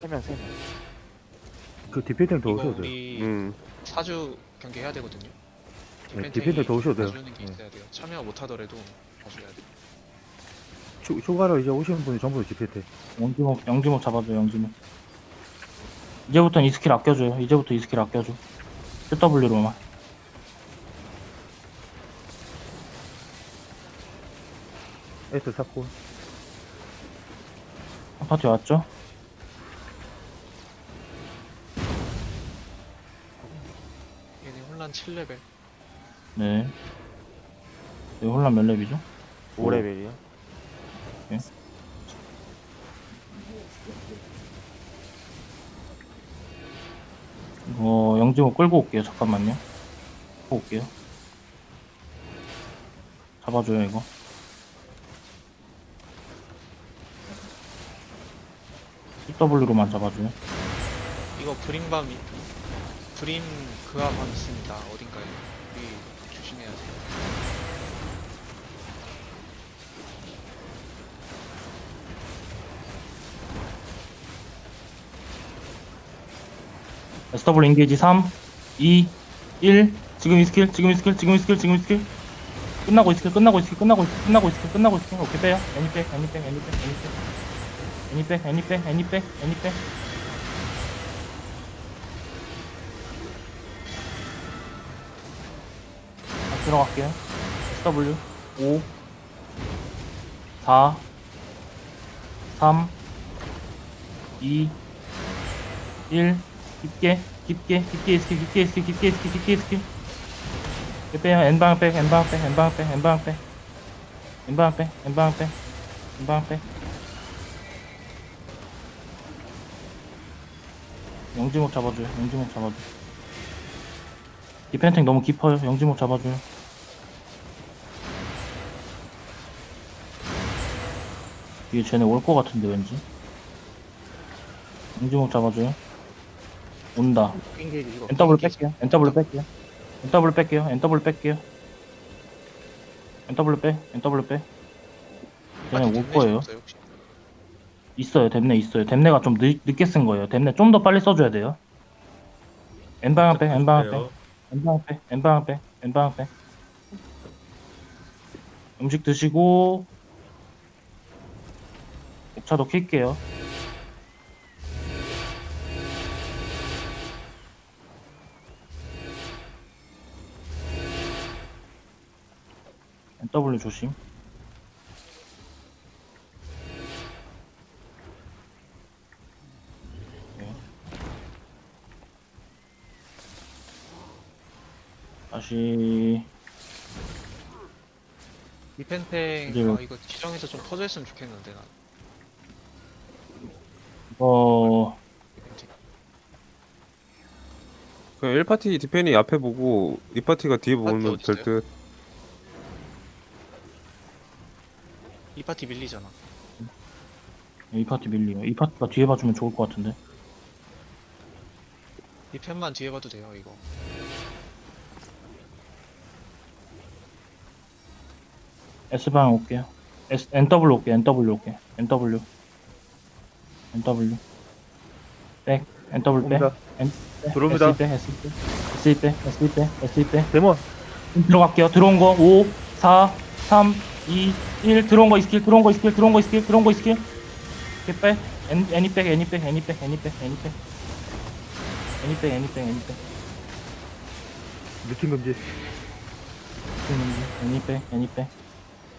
세명 세명 그 디펜탱 더 이거 오셔도 돼요. 우리 음. 사주 경계 해야 되거든요. 네, 디펜탱 더 오셔도 돼요. 봐주는 게 네. 있어야 돼요. 참여 못 하더라도 봐줘야 돼. 추, 추가로 이제 오시는 분이 전부 디펜탱. 영지목 영지목 잡아줘 영지목 이제부터는 E 스킬 아껴줘요 이제부터 E 스킬 아껴줘 QW로만 S 샀고. 한 파티 왔죠? 혼란 7레벨. 네. 여기 혼란 몇 렙이죠? 5레벨이요? 이거 영지목 끌고 올게요. 잠깐만요. 끌고 올게요. 잡아줘요 이거. QW로만 잡아줘요. 이거 브림밤이 브린 그아방 있습니다. 어딘가에. 우리 조심해야 돼요. SW engage 3, 2, 1. 지금 E 스킬, 지금 E 스킬, 지금 E 스킬, 지금 E 스킬. 끝나고 E 스킬, 끝나고 E 스킬, 끝나고 E 스킬, 끝나고 E 스킬, 끝나고 E 스킬. 오케이, 빼요. 애니백, 애니백, 애니백, 애니백. 애니백, 애니백, 애니백, 애니백. 들어갈게요. SW 5 4 3 2 1 깊게 깊게 깊게 스킬 깊게 스킬 깊게 스킬 깊게 스킬 빼요 N방 back N방 back N방 back N방 back N방 back N방 back N방 back 영지목 잡아줘요 영지목 잡아줘 디펜탱 너무 깊어요 영지목 잡아줘요 이게 쟤네 올 것 같은데 왠지 영지목 잡아줘요 온다 인게이지 이거. NW. 뺄게요. NW 뺄게요. NW 뺄게요. NW 뺄게요. NW 빼. NW 빼. 쟤네 올 거예요. 있어요. 댐네 있어요. 댐네가 좀 늦, 늦게 쓴 거예요. 댐네 좀 더 빨리 써줘야 돼요. N방향 빼. N방향 빼. N방향 빼. N방향 빼. N방향 빼. 음식 드시고 옥차도 킬게요. NW 조심. 네. 다시 디펜탱 이제- 아 이거 지정해서 좀 퍼져있으면 좋겠는데 나. 디펜탱. 그냥 1파티 디펜이 앞에 보고 2파티가 뒤에 보면 어디 될? 듯. 2파티 melee잖아. 2파티 melee요. 2파티가 뒤에 봐주면 좋을 것 같은데. 디펜만 뒤에 봐도 돼요 이거. S 방향 올게요. S NW 올게. NW 올게. NW. NW. back. NW 빼. 옵니다. N 빼. 들어옵니다. S 빼. S 빼. S 빼. S 빼. S 빼. demon. 들어갈게요. 들어온 거 5, 4, 3, 2, 1 들어온 거 스킬 들어온 거 스킬 들어온 거 스킬 들어온 거 스킬 이렇게 빼 NE NE back NE back NE back NE back NE back NE back NE back NE back 미팅 금지. 애니 백 애니 백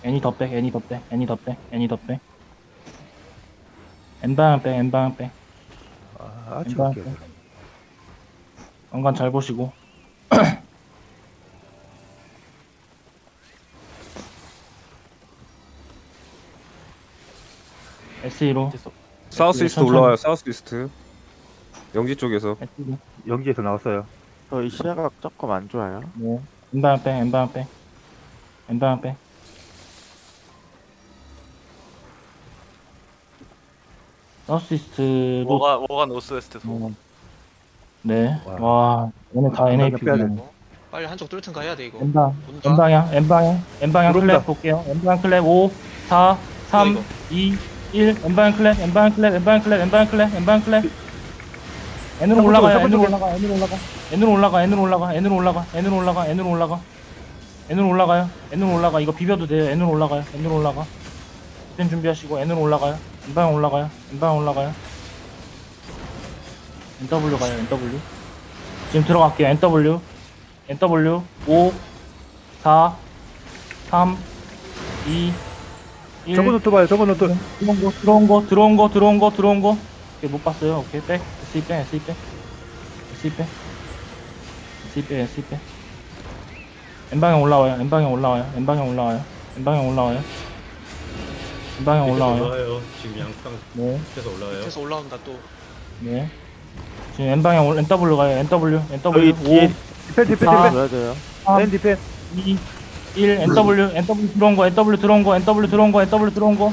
애니 더백 애니 더백 애니 더백 애니 더백 엠방 백 엠방 백 아, N방 올게요. back 왕관 잘 보시고 SE로 South East 천천히. 올라와요. South East. 영지 쪽에서. SE로 연기에서 나왔어요. 저희 시야가 조금 안 좋아요 네. N방 빼, N방 빼. N방 빼. Southeast로 뭐가 뭐가 Northwest 소 어, 네. 와. 와, 얘네 다 NAP 빼야 돼. 네 어? 빨리 한쪽 뚫든가 해야 돼 이거. 엠방, 온다. 엠방향, 엠방향, 엠방향 들어온다. 클랩 볼게요. 엠방 클랩 5, 4, 3, 이거. 2, 1 엠바인 클랩 엠바인 클랩 엠바인 클랩 엠바인 클랩 엠바인 클랩 N으로 올라가요 N으로 올라가 N으로 올라가 N으로 올라가 N으로 올라가 N으로 올라가 N으로 올라가 N으로 올라가 N으로 올라가요 N으로 올라가 이거 비벼도 돼요 N으로 올라가요 N으로 올라가 준비하시고 N으로 올라가요 N방 올라가요? N방 올라가요? NW 가요 NW 지금 들어갈게요 NW NW 5 4 3 2 1 저거 노트 봐요 저거 노트. 들어온 거 들어온 거 들어온 거 들어온 거 들어온 거. 오케이 못 봤어요. 오케이 back. SE 빼 SE 빼 SE 빼 SE 빼 SE 빼 N방향 올라와요 N방향 올라와요 N방향 올라와요 N방향 올라와요 N방향 올라와요 올라와요. 지금 N방 네 밑에서 올라와요. 밑에서 올라온다 또 네. 지금 N방향 올 NW 가요 NW NW 저희 뒤에 5 디펜 디펜 아. 디펜 줘야 돼요. 3엔 디펜 2 1 NW NW 들어온 거 NW 들어온 거 NW 들어온 거 NW 들어온 거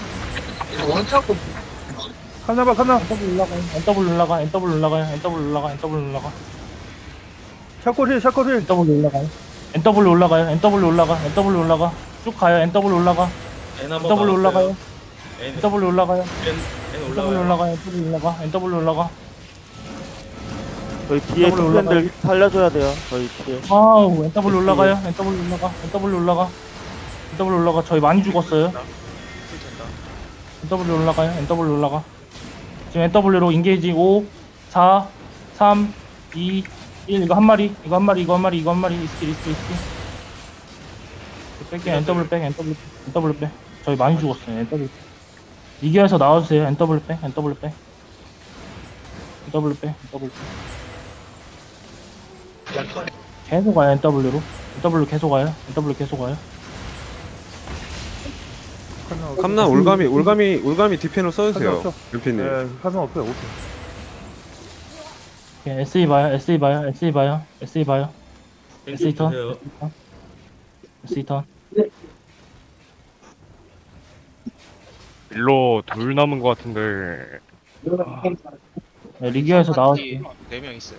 칸나봐 칸나 NW 올라가요 NW 올라가 NW 올라가요 NW 올라가 NW 올라가 샤코힐 샤코힐 NW 올라가요. NW 올라가요. NW 올라가. NW 올라가. 쭉 가요. NW 올라가. N 한번 NW 올라가요. N, NW 올라가요. N, N NW 올라와요. 올라가요. NW 올라가. NW 올라가. 저희 뒤에 더블 올라가요. 팀팬들 살려줘야 돼요. 저희 뒤에. 와우. NW 올라가요. NW 올라가. NW 올라가. NW 올라가. 저희 많이 죽었어요. NW 올라가요. NW 올라가. 지금 NW로 engage 5, 4, 3, 2, 1. 이거 한 마리. 이거 한 마리. 이거 한 마리. 이거 한 마리. E스킬, E스킬, E스킬. 뺄게요. NW back, NW back, NW back. 저희 많이 죽었어요. NW back. 이기에서 나와주세요. NW back, NW back. NW 백, NW 백. 계속 가요. NW로. NW 계속 가요. NW 계속 가요. 캄나 올가미 올가미 올가미 디펜을 써주세요. 뱀피님. 예 칸나 없어요 오케이 오케이, SE 봐요. SE 봐요. SE 봐요. SE 봐요. SE 턴. SE 턴. 일로 둘 남은 것 같은데. 네, 리기아에서 나와주세요. 4명 있어요.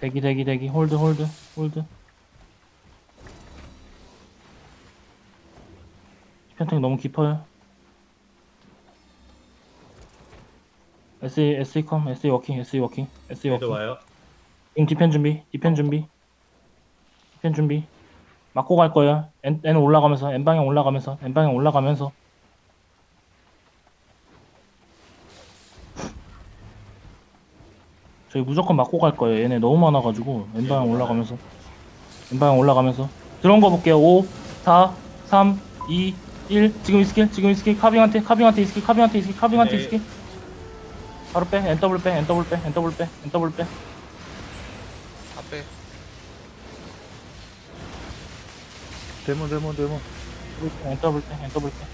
대기 대기 대기. hold hold hold. 편택 너무 깊어요. SE SE come SE walking SE walking SE N walking. 와요. 지금 디펜 준비 디펜 준비. 디펜 준비 맞고 갈 거예요. N, N 올라가면서 N 방향 올라가면서 N 방향 올라가면서. 저희 무조건 맞고 갈 거예요. 얘네 너무 많아가지고 N 방향 올라가면서. N 방향 올라가면서. 들어온 거 볼게요. 5 4 3 2 1 지금 E 스킬 지금 E 스킬. 카빙한테 카빙한테 이 스킬 카빙한테 이 스킬 카빙한테 이 네. 스킬. 바로 빼. NW 빼 NW 빼 NW 빼 NW 빼. 앞에 demon demon demon NW 빼, NW 빼.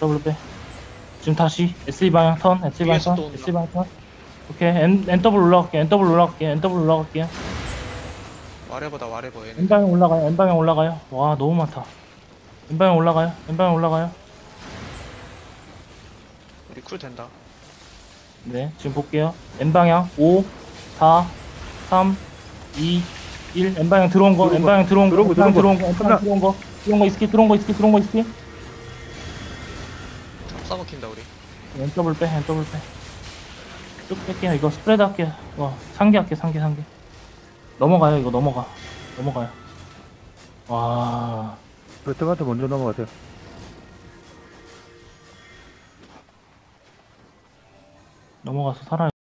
NW 빼. 지금 다시 SE 방향 turn, SE 방향 위에서 turn, 또 온다. SE 방향 turn. 오케이, N, NW 올라갈게, NW 올라갈게, NW 올라갈게. 와레버다 와레버 얘네 N 방향 올라가요, N 방향 올라가요. 와, 너무 많다. N 방향 올라가요, N 방향 올라가요. 우리 쿨 된다 네, 지금 볼게요. N 방향 5, 4, 3, 2, 1. N 방향 들어온 거, 들어온 N 거, 방향 들어온 거, 들어온 거, N 방향 들어온 들어온 거, N 거. 들어온 거, 들어온 거 E스킬, 들어온 거 E스킬, 들어온 거 E스킬. 싸먹힌다 우리 NW 빼, NW 빼. 쭉 뺄게요. 이거 spread 할게요. 와, 상계 할게, 상계, 상계. 넘어가요, 이거 넘어가. 넘어가요. 와, 베트한테 먼저 넘어가세요 넘어가서 살아요.